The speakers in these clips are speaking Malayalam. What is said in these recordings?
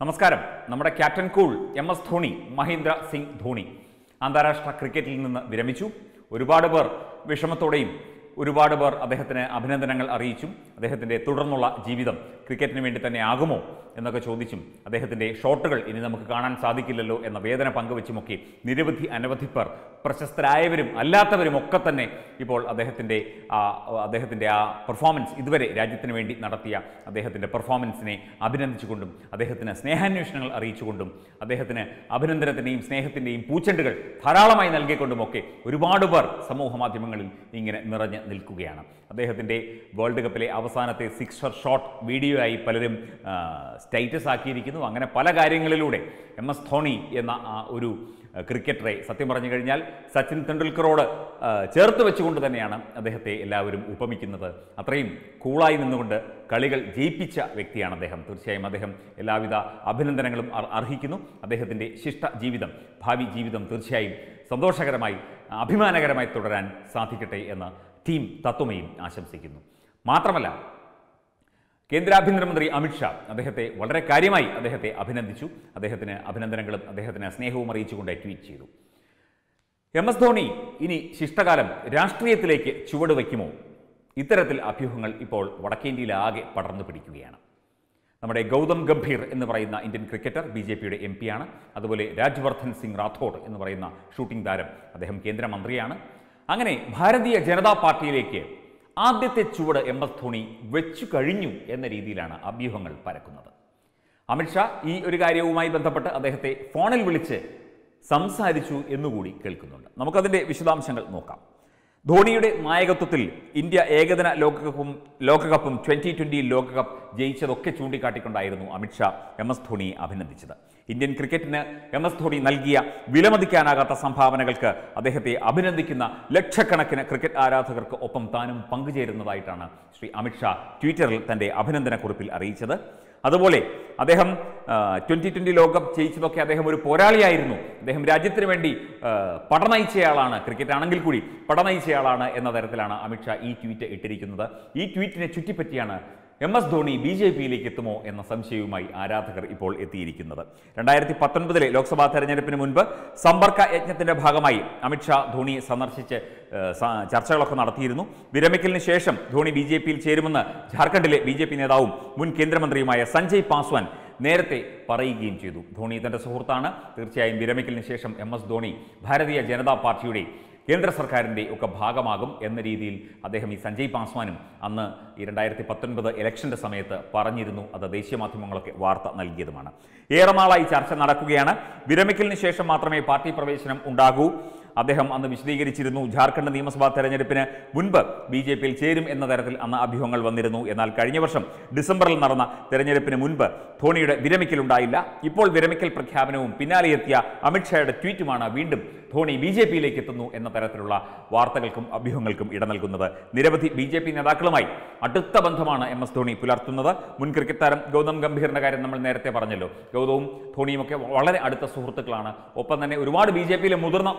നമസ്കാരം. നമ്മുടെ captain cool M S Dhoni Mahendra Singh Dhoni അന്താരാഷ്ട്ര ക്രിക്കറ്റിൽ നിന്ന് വിരമിച്ചു. ഒരുപാട് പേർ വിഷമത്തോടെയും ഒരുപാട് പേർ അദ്ദേഹത്തിന് അഭിനന്ദനങ്ങൾ അറിയിച്ചും അദ്ദേഹത്തിന്റെ തുടർന്നുള്ള ജീവിതം ക്രിക്കറ്റിന് വേണ്ടി തന്നെ ആകുമോ എന്നൊക്കെ ചോദിച്ചും അദ്ദേഹത്തിന്റെ ഷോട്ടുകൾ ഇനി നമുക്ക് കാണാൻ സാധിക്കില്ലല്ലോ എന്ന വേദന പങ്കുവച്ചുമൊക്കെ നിരവധി അനവധി പേർ പ്രശസ്തരായവരും അല്ലാത്തവരും ഒക്കെ തന്നെ ഇപ്പോൾ അദ്ദേഹത്തിന്റെ അദ്ദേഹത്തിന്റെ ആ പെർഫോമൻസ് ഇതുവരെ രാജ്യത്തിന് വേണ്ടി നടത്തിയ അദ്ദേഹത്തിന്റെ പെർഫോമൻസിനെ അഭിനന്ദിച്ചുകൊണ്ടും അദ്ദേഹത്തിന് സ്നേഹാന്വേഷണങ്ങൾ അറിയിച്ചുകൊണ്ടും അദ്ദേഹത്തിന് അഭിനന്ദനത്തിന്റെയും സ്നേഹത്തിന്റെയും പൂച്ചെണ്ടുകൾ ധാരാളമായി നൽകിക്കൊണ്ടുമൊക്കെ ഒരുപാട് പേർ സമൂഹ മാധ്യമങ്ങളിൽ ഇങ്ങനെ നിറഞ്ഞ് നിൽക്കുകയാണ്. അദ്ദേഹത്തിന്റെ വേൾഡ് കപ്പിലെ അവസാനത്തെ സിക്സർ ഷോട്ട് വീഡിയോ ആയി പലരും സ്റ്റേറ്റസ് ആക്കിയിരിക്കുന്നു. അങ്ങനെ പല കാര്യങ്ങളിലൂടെ എം എസ് ധോണി എന്ന ഒരു ക്രിക്കറ്ററെ സത്യം പറഞ്ഞു കഴിഞ്ഞാൽ സച്ചിൻ തെണ്ടുൽക്കറോട് ചേർത്ത് വെച്ചുകൊണ്ട് തന്നെയാണ് അദ്ദേഹത്തെ എല്ലാവരും ഉപമിക്കുന്നത്. അത്രയും കൂളായി നിന്നുകൊണ്ട് കളികൾ ജയിപ്പിച്ച വ്യക്തിയാണ് അദ്ദേഹം. തീർച്ചയായും അദ്ദേഹം എല്ലാവിധ അഭിനന്ദനങ്ങളും അർഹിക്കുന്നു. അദ്ദേഹത്തിന്റെ ശിഷ്ട ജീവിതം ഭാവി ജീവിതം തീർച്ചയായും സന്തോഷകരമായി അഭിമാനകരമായി തുടരാൻ സാധിക്കട്ടെ എന്ന് ടീം തത്വമയും ആശംസിക്കുന്നു. മാത്രമല്ല കേന്ദ്ര ആഭ്യന്തരമന്ത്രി അമിത്ഷാ അദ്ദേഹത്തെ വളരെ കാര്യമായി അദ്ദേഹത്തെ അഭിനന്ദിച്ചു. അദ്ദേഹത്തിന് അഭിനന്ദനങ്ങളും അദ്ദേഹത്തിന് സ്നേഹവും അറിയിച്ചുകൊണ്ട് ട്വീറ്റ് ചെയ്തു. എം എസ് ധോണി ഇനി ശിഷ്ടകാലം രാഷ്ട്രീയത്തിലേക്ക് ചുവട് വയ്ക്കുമോ? ഇത്തരത്തിൽ അഭ്യൂഹങ്ങൾ ഇപ്പോൾ വടക്കേന്ത്യയിലാകെ പടർന്നു പിടിക്കുകയാണ്. നമ്മുടെ ഗൗതം ഗംഭീർ എന്ന് പറയുന്ന ഇന്ത്യൻ ക്രിക്കറ്റർ ബി ജെ പിയുടെ എം പിയാണ് അതുപോലെ രാജ്വർദ്ധൻ സിംഗ് റാത്തോഡ് എന്ന് പറയുന്ന ഷൂട്ടിംഗ് താരം അദ്ദേഹം കേന്ദ്രമന്ത്രിയാണ്. അങ്ങനെ ഭാരതീയ ജനതാ പാർട്ടിയിലേക്ക് ആദ്യത്തെ ചുവട് എം എസ് ധോണി വെച്ചു കഴിഞ്ഞു എന്ന രീതിയിലാണ് അഭ്യൂഹങ്ങൾ പരക്കുന്നത്. അമിത്ഷാ ഈ ഒരു കാര്യവുമായി ബന്ധപ്പെട്ട് അദ്ദേഹത്തെ ഫോണിൽ വിളിച്ച് സംസാരിച്ചു എന്നുകൂടി കേൾക്കുന്നുണ്ട്. നമുക്കതിന്റെ വിശദാംശങ്ങൾ നോക്കാം. ധോണിയുടെ നായകത്വത്തിൽ ഇന്ത്യ ഏകദിന ലോകകപ്പും ലോകകപ്പും ട്വന്റി ട്വന്റി ലോകകപ്പ് ജയിച്ചതൊക്കെ ചൂണ്ടിക്കാട്ടിക്കൊണ്ടായിരുന്നു അമിത്ഷാ എം എസ് ധോണിയെ അഭിനന്ദിച്ചത്. ഇന്ത്യൻ ക്രിക്കറ്റിന് എം എസ് ധോണി നൽകിയ വിലമതിക്കാനാകാത്ത സംഭാവനകൾക്ക് അദ്ദേഹത്തെ അഭിനന്ദിക്കുന്ന ലക്ഷക്കണക്കിന് ക്രിക്കറ്റ് ആരാധകർക്ക് ഒപ്പം താനും പങ്കുചേരുന്നതായിട്ടാണ് ശ്രീ അമിത്ഷാ ട്വിറ്ററിൽ തന്റെ അഭിനന്ദന കുറിപ്പിൽ അറിയിച്ചത്. അതുപോലെ അദ്ദേഹം ട്വന്റി ട്വന്റി ലോകകപ്പ് ജയിച്ചതൊക്കെ അദ്ദേഹം ഒരു പോരാളിയായിരുന്നു. അദ്ദേഹം രാജ്യത്തിന് വേണ്ടി പടനയിച്ചയാളാണ് ക്രിക്കറ്റ് ആണെങ്കിൽ കൂടി പടനയിച്ചയാളാണ് എന്ന തരത്തിലാണ് അമിത്ഷാ ഈ ട്വീറ്റ് ഇട്ടിരിക്കുന്നത്. ഈ ട്വീറ്റിനെ ചുറ്റിപ്പറ്റിയാണ് M S Dhoni B J പിയിലേക്ക് എത്തുമോ എന്ന സംശയവുമായി ആരാധകർ ഇപ്പോൾ എത്തിയിരിക്കുന്നത്. രണ്ടായിരത്തി പത്തൊൻപതിലെ ലോക്സഭാ തെരഞ്ഞെടുപ്പിന് മുൻപ് സമ്പർക്ക യജ്ഞത്തിന്റെ ഭാഗമായി അമിത്ഷാ ധോണിയെ സന്ദർശിച്ച് ചർച്ചകളൊക്കെ നടത്തിയിരുന്നു. വിരമിക്കലിന് ശേഷം ധോണി ബി ജെ പിയിൽ ചേരുമെന്ന് ജാർഖണ്ഡിലെ ബി ജെ പി നേതാവും മുൻ കേന്ദ്രമന്ത്രിയുമായ സഞ്ജയ് പാസ്വാൻ നേരത്തെ പറയുകയും ചെയ്തു. ധോണി തന്റെ സുഹൃത്താണ്. തീർച്ചയായും വിരമിക്കലിന് ശേഷം എം എസ് ധോണി ഭാരതീയ ജനതാ പാർട്ടിയുടെ കേന്ദ്ര സർക്കാരിന്റെ ഒക്കെ ഭാഗമാകും എന്ന രീതിയിൽ അദ്ദേഹം ഈ സഞ്ജയ് പാസ്വാനും അന്ന് ഈ രണ്ടായിരത്തി പത്തൊൻപത് ഇലക്ഷന്റെ സമയത്ത് പറഞ്ഞിരുന്നു. അത് ദേശീയ മാധ്യമങ്ങളൊക്കെ വാർത്ത നൽകിയതുമാണ്. ഏറെ നാളായി ചർച്ച നടക്കുകയാണ്. വിരമിക്കലിന് ശേഷം മാത്രമേ പാർട്ടി പ്രവേശനം ഉണ്ടാകൂ. അദ്ദേഹം അന്ന് വിശദീകരിച്ചിരുന്നു. ജാർഖണ്ഡ് നിയമസഭാ തെരഞ്ഞെടുപ്പിന് മുൻപ് ബി ജെ പിയിൽ ചേരും എന്ന തരത്തിൽ അന്ന് അഭ്യൂഹങ്ങൾ വന്നിരുന്നു. എന്നാൽ കഴിഞ്ഞ വർഷം ഡിസംബറിൽ നടന്ന തെരഞ്ഞെടുപ്പിന് മുൻപ് ധോണിയുടെ വിരമിക്കലുണ്ടായില്ല. ഇപ്പോൾ വിരമിക്കൽ പ്രഖ്യാപനവും പിന്നാലെ എത്തിയ അമിത്ഷായുടെ ട്വീറ്റുമാണ് വീണ്ടും ധോണി ബി ജെ പിയിലേക്ക് എത്തുന്നു എന്ന തരത്തിലുള്ള വാർത്തകൾക്കും അഭ്യൂഹങ്ങൾക്കും ഇട നൽകുന്നത്. നിരവധി ബി ജെ പി നേതാക്കളുമായി അടുത്ത ബന്ധമാണ് എം എസ് ധോണി പുലർത്തുന്നത്. മുൻ ക്രിക്കറ്റ് താരം ഗൗതം ഗംഭീറിന്റെ കാര്യം നമ്മൾ നേരത്തെ പറഞ്ഞല്ലോ. ഗൗതവും ധോണിയും ഒക്കെ വളരെ അടുത്ത സുഹൃത്തുക്കളാണ്. ഒപ്പം തന്നെ ഒരുപാട് ബി ജെ പിയിലെ മുതിർന്ന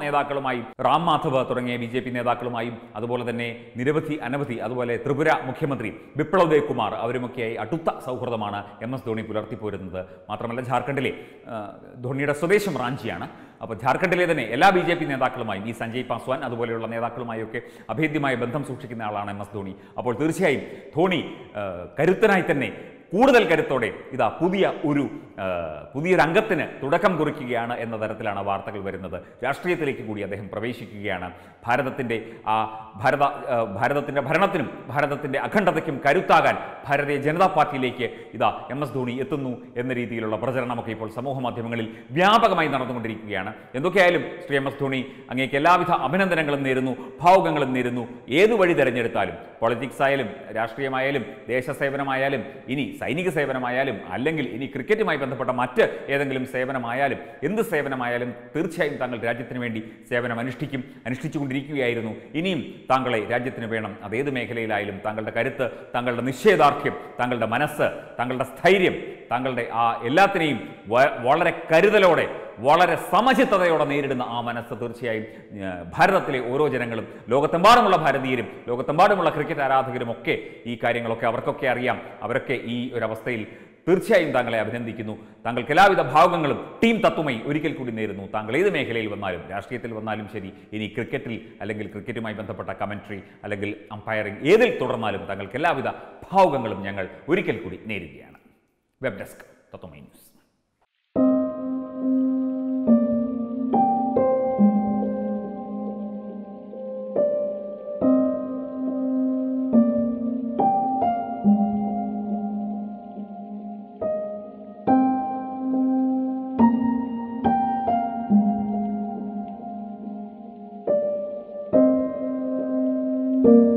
നേതാക്കളുമായും റാം മാധവ് തുടങ്ങിയ ബി ജെ പി നേതാക്കളുമായും അതുപോലെ തന്നെ നിരവധി അനവധി അതുപോലെ ത്രിപുര മുഖ്യമന്ത്രി ബിപ്ലവ് ദേവ് കുമാർ അവരുമൊക്കെയായി അടുത്ത സൗഹൃദമാണ് എം എസ് ധോണി പുലർത്തിപ്പോരുന്നത്. മാത്രമല്ല ജാർഖണ്ഡിലെ ധോണിയുടെ സ്വദേശം റാഞ്ചിയാണ്. അപ്പോൾ ജാർഖണ്ഡിലെ തന്നെ എല്ലാ ബി ജെ പി നേതാക്കളുമായും ഈ സഞ്ജയ് പാസ്വാൻ അതുപോലെയുള്ള നേതാക്കളുമായൊക്കെ അഭേദ്യമായ ബന്ധം സൂക്ഷിക്കുന്ന ആളാണ് എം എസ് ധോണി. അപ്പോൾ തീർച്ചയായും ധോണി കരുത്തനായി തന്നെ കൂടുതൽ കരുത്തോടെ ഇതാ പുതിയ ഒരു ആ, പുതിയൊരു അംഗത്തിന് തുടക്കം കുറിക്കുകയാണ് എന്ന തരത്തിലാണ് വാർത്തകൾ വരുന്നത്. രാഷ്ട്രീയത്തിലേക്ക് കൂടി അദ്ദേഹം പ്രവേശിക്കുകയാണ്. ഭാരതത്തിന്റെ ആ ഭാരത ഭാരതത്തിന്റെ ഭരണത്തിനും ഭാരതത്തിന്റെ അഖണ്ഡതയ്ക്കും കരുത്താകാൻ ഭാരതീയ ജനതാ പാർട്ടിയിലേക്ക് ഇതാ എം എസ് ധോണി എത്തുന്നു എന്ന രീതിയിലുള്ള പ്രചരണമൊക്കെ ഇപ്പോൾ സമൂഹ മാധ്യമങ്ങളിൽ വ്യാപകമായി നടന്നുകൊണ്ടിരിക്കുകയാണ്. എന്തൊക്കെയായാലും ശ്രീ എം എസ് ധോണി അങ്ങേക്ക് എല്ലാവിധ അഭിനന്ദനങ്ങളും നേരുന്നു ഭാവുകങ്ങളും നേരുന്നു. ഏതു വഴി തിരഞ്ഞെടുത്താലും പൊളിറ്റിക്സ് ആയാലും രാഷ്ട്രീയമായാലും ദേശസേവനമായാലും ഇനി സൈനിക സേവനമായാലും അല്ലെങ്കിൽ ഇനി ക്രിക്കറ്റുമായി ബന്ധപ്പെട്ട മറ്റ് ഏതെങ്കിലും സേവനമായാലും എന്ത് സേവനമായാലും തീർച്ചയായും താങ്കൾ രാജ്യത്തിന് വേണ്ടി സേവനം അനുഷ്ഠിക്കും അനുഷ്ഠിച്ചുകൊണ്ടിരിക്കുകയായിരുന്നു. ഇനിയും താങ്കളെ രാജ്യത്തിന് വേണം. അതേത് മേഖലയിലായാലും താങ്കളുടെ കരുത്ത് താങ്കളുടെ നിശ്ചയദാർഢ്യം താങ്കളുടെ മനസ്സ് താങ്കളുടെ സ്ഥൈര്യം താങ്കളുടെ ആ എല്ലാത്തിനെയും വളരെ കരുതലോടെ വളരെ സമചിത്തതയോടെ നേരിടുന്ന ആ മനസ്സ് തീർച്ചയായും ഭാരതത്തിലെ ഓരോ ജനങ്ങളും ലോകത്തെമ്പാടുമുള്ള ഭാരതീയരും ലോകത്തെമ്പാടുമുള്ള ക്രിക്കറ്റ് ആരാധകരും ഒക്കെ ഈ കാര്യങ്ങളൊക്കെ അവർക്കൊക്കെ അറിയാം. അവരൊക്കെ ഈ ഒരു അവസ്ഥയിൽ തീർച്ചയായും താങ്കളെ അഭിനന്ദിക്കുന്നു. താങ്കൾക്ക് എല്ലാവിധ ഭാവങ്ങളും ടീം തത്വമായി ഒരിക്കൽ കൂടി നേരുന്നു. താങ്കൾ ഏത് മേഖലയിൽ വന്നാലും രാഷ്ട്രീയത്തിൽ വന്നാലും ശരി ഇനി ക്രിക്കറ്റിൽ അല്ലെങ്കിൽ ക്രിക്കറ്റുമായി ബന്ധപ്പെട്ട കമൻട്രി അല്ലെങ്കിൽ അമ്പയറിംഗ് ഏതിൽ തുടർന്നാലും താങ്കൾക്ക് എല്ലാവിധ ഭാവുകങ്ങളും ഞങ്ങൾ ഒരിക്കൽ കൂടി നേരുകയാണ്. Web desk Tatwamayi news. You